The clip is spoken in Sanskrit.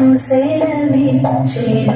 चे